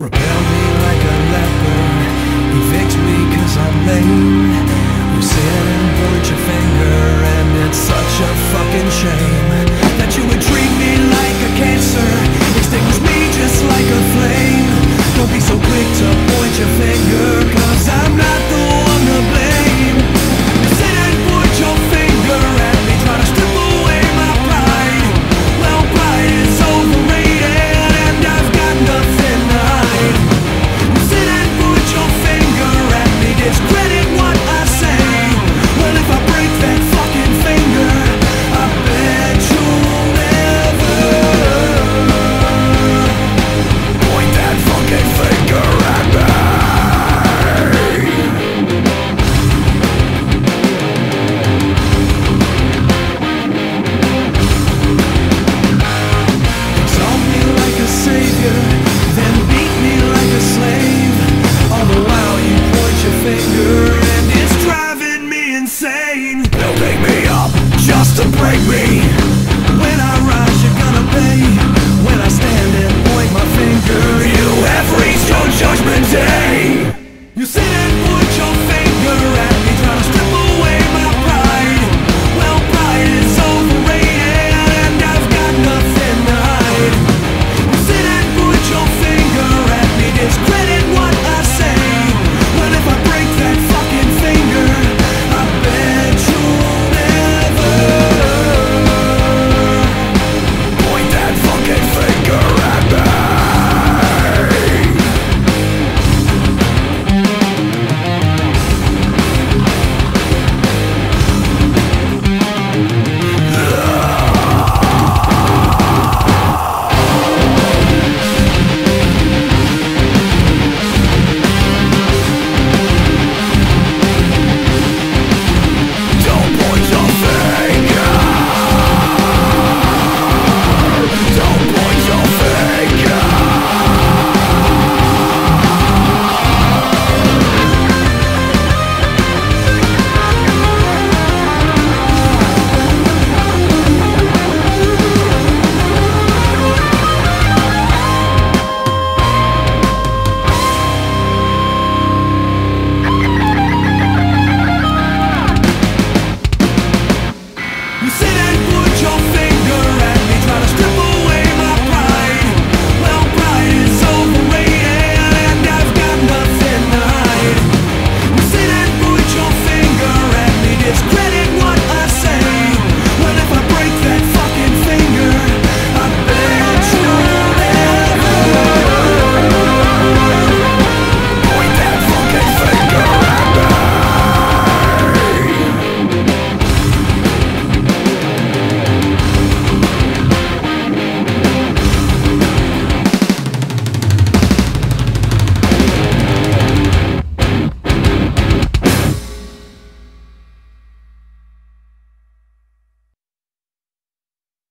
Rebellion.